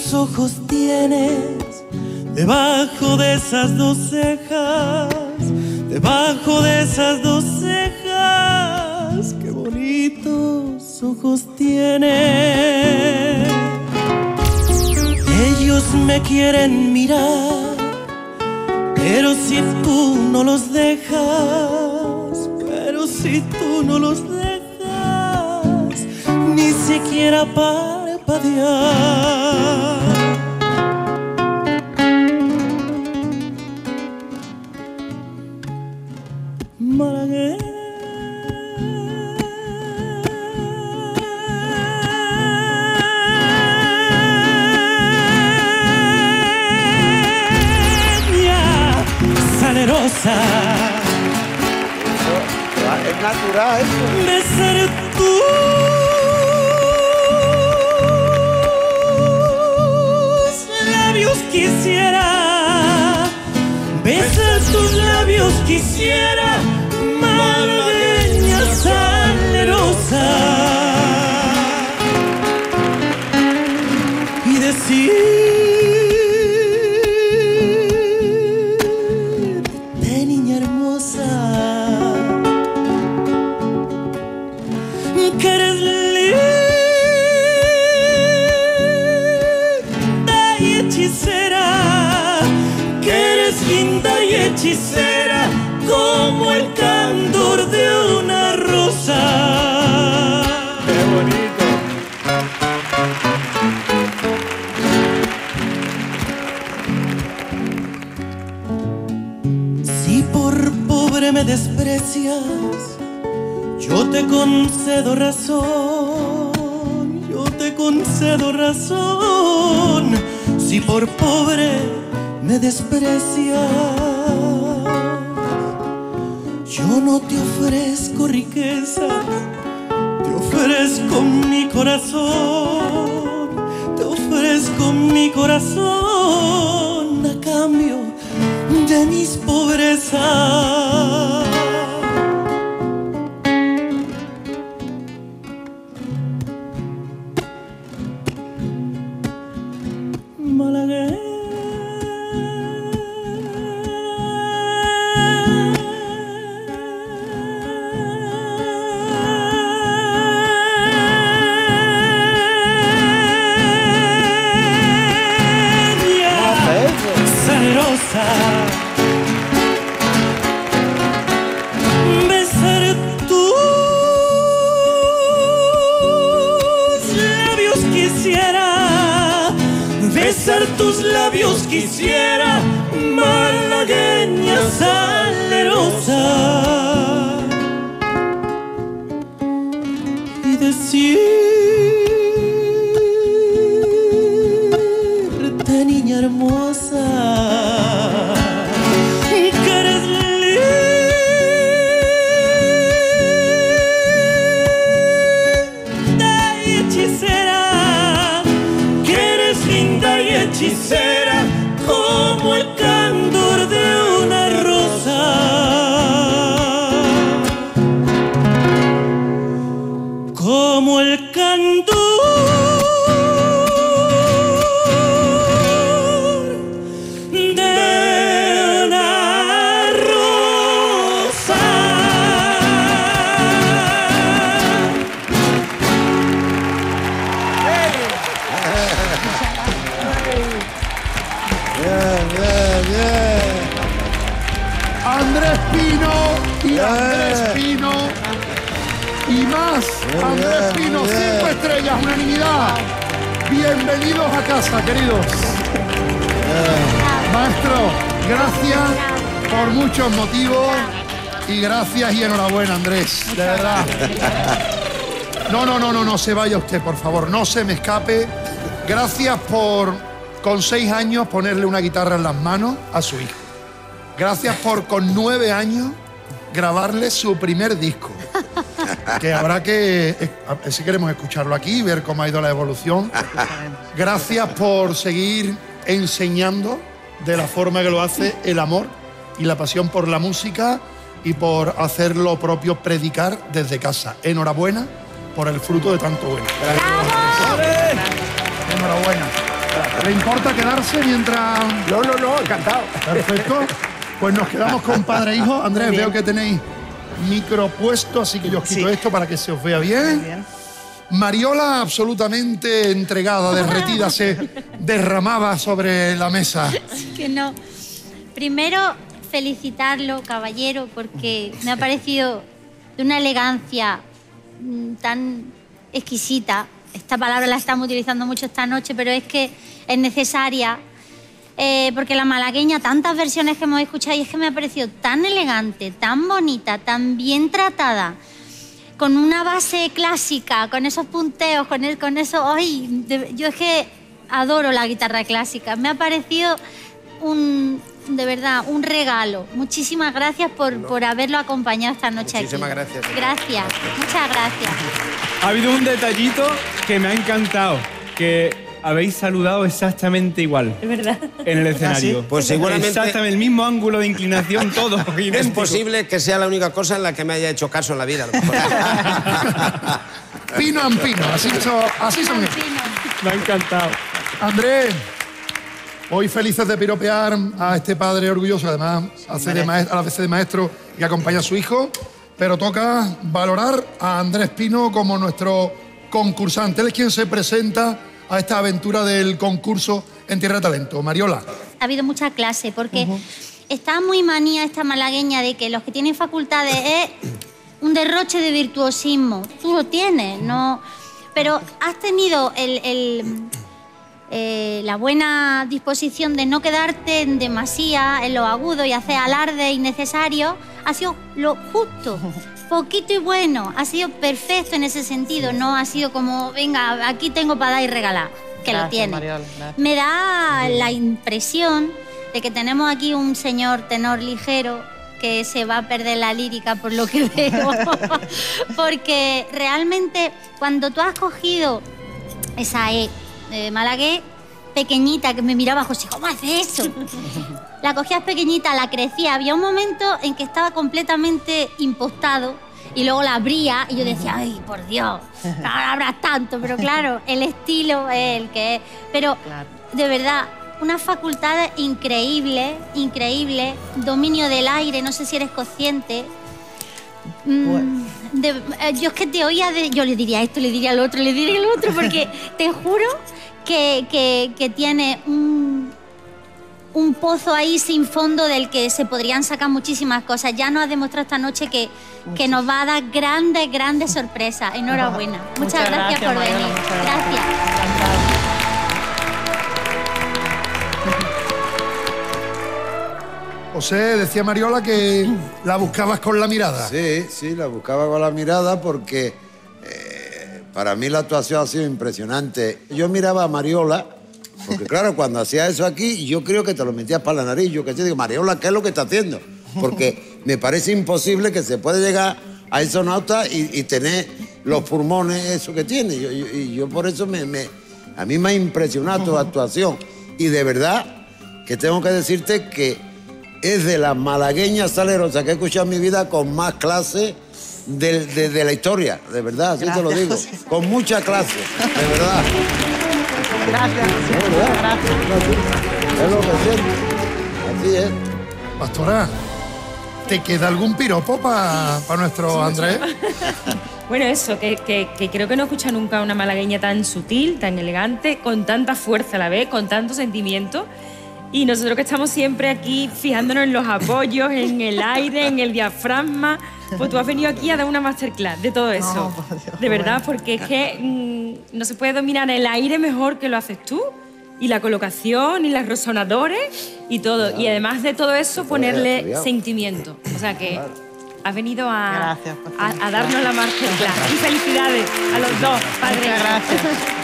bonitos ojos tienes debajo de esas dos cejas, debajo de esas dos cejas. Qué bonitos ojos tienes. Ellos me quieren mirar, pero si tú no los dejas, pero si tú no los dejas, ni siquiera parpadear. Malagueña, salerosa, Es natural eso. besar tus quisiera, malagueña salerosa. Y decirte, niña hermosa, que eres linda y hechicera, que eres linda y hechicera, como el candor de una rosa. Qué bonito. Si por pobre me desprecias, yo te concedo razón, yo te concedo razón. Si por pobre me desprecias, yo no te ofrezco riquezas, te ofrezco mi corazón, te ofrezco mi corazón a cambio de mis pobrezas. Besar tus labios quisiera, besar tus labios quisiera, Andrés Pino y. Andrés Pino y más. Muy Andrés bien, Pino, cinco estrellas, unanimidad. Bienvenidos a casa, queridos. Maestro, gracias por muchos motivos y gracias y enhorabuena, Andrés, de verdad. No, no, no, no, no se vaya usted, por favor, no se me escape. Gracias por, con seis años, ponerle una guitarra en las manos a su hijo. Gracias por, con nueve años, grabarle su primer disco. Que habrá que, eh, si queremos escucharlo aquí ver cómo ha ido la evolución. Gracias por seguir enseñando de la forma que lo hace el amor y la pasión por la música y por hacer lo propio, predicar desde casa. Enhorabuena por el fruto de tanto bueno. Enhorabuena. ¿Le importa quedarse mientras...? No, no, no, encantado. Perfecto. Pues nos quedamos con padre e hijo. Andrés, veo que tenéis micro puesto, así que yo os quito Sí. esto para que se os vea bien. Bien. Mariola absolutamente entregada, derretida, se derramaba sobre la mesa. que no. Primero, felicitarlo, caballero, porque me ha parecido de una elegancia mm, tan exquisita. Esta palabra la estamos utilizando mucho esta noche, pero es que es necesaria. Eh, porque la malagueña, tantas versiones que hemos escuchado, y es que me ha parecido tan elegante, tan bonita, tan bien tratada, con una base clásica, con esos punteos, con, el, con eso. ¡Ay! de- yo es que adoro la guitarra clásica. Me ha parecido un, de verdad, un regalo. Muchísimas gracias por, por haberlo acompañado esta noche Muchísimas aquí. gracias. Gracias, muchas gracias. Ha habido un detallito que me ha encantado, que habéis saludado exactamente igual Es verdad. en el escenario. Pues seguramente- Exactamente, el mismo ángulo de inclinación, todo. Es posible que sea la única cosa en la que me haya hecho caso en la vida. Pino en pino, así, so- así son. Me ha encantado. Andrés, hoy felices de piropear a este padre orgulloso, además hace de maes- a la vez de maestro y acompaña a su hijo, pero toca valorar a Andrés Pino como nuestro concursante. Él es quien se presenta a esta aventura del concurso en Tierra de Talento. Mariola. Ha habido mucha clase porque está muy manía esta malagueña de que los que tienen facultades es un derroche de virtuosismo. Tú lo tienes, no. Pero has tenido el- el, eh, la buena disposición de no quedarte en demasía, en lo agudo y hacer alarde innecesario. Ha sido lo justo. Poquito y bueno, ha sido perfecto en ese sentido, no ha sido como, venga, aquí tengo para dar y regalar, que lo Gracias, tiene. Mariola, gracias. Me da la impresión de que tenemos aquí un señor tenor ligero que se va a perder la lírica por lo que veo. Porque realmente cuando tú has cogido esa E de malagué pequeñita que me miraba José, ¿cómo hace eso? La cogías pequeñita, la crecía. Había un momento en que estaba completamente impostado y luego la abría y yo decía, ay, por Dios, no habrá tanto, pero claro, el estilo es el que es. Pero Claro. de verdad, una facultad increíble, increíble, dominio del aire, no sé si eres consciente. Mm, de- eh, yo es que te oía, de, yo le diría esto, le diría lo otro, le diría lo otro, porque te juro que, que- que tiene un, un pozo ahí sin fondo del que se podrían sacar muchísimas cosas. Ya nos ha demostrado esta noche que, que nos va a dar grandes, grandes sorpresas. Enhorabuena. Muchas, Muchas gracias, gracias, por venir. gracias. José, decía Mariola que la buscabas con la mirada. Sí, sí, la buscaba con la mirada porque eh, para mí la actuación ha sido impresionante. Yo miraba a Mariola, porque claro, cuando hacía eso aquí, yo creo que te lo metías para la nariz. Yo que digo, Mariola, ¿qué es lo que está haciendo? Porque me parece imposible que se pueda llegar a esos notas y, y tener los pulmones, eso que tiene. Yo- yo- y yo por eso me, me- a mí me ha impresionado tu actuación. Y de verdad que tengo que decirte que es de las malagueñas salerosas que he escuchado en mi vida con más clase de, de- de la historia, de verdad, así te lo digo. Con mucha clase, de verdad. Gracias. Gracias. Es lo que siento. Así es. Pastora, ¿te queda algún piropo para nuestro Andrés? Bueno, eso, que, que- que creo que no escucha nunca una malagueña tan sutil, tan elegante, con tanta fuerza a la vez, con tanto sentimiento. Y nosotros que estamos siempre aquí fijándonos en los apoyos, en el aire, en el diafragma, pues tú has venido aquí a dar una masterclass de todo eso. por Dios, de verdad, porque es que mm, no se puede dominar el aire mejor que lo haces tú. Y la colocación, y los resonadores, y todo. Y además de todo eso, ponerle sentimiento. O sea que has venido a, Gracias, a, a darnos la masterclass. Y felicidades a los dos, padres. Muchas gracias.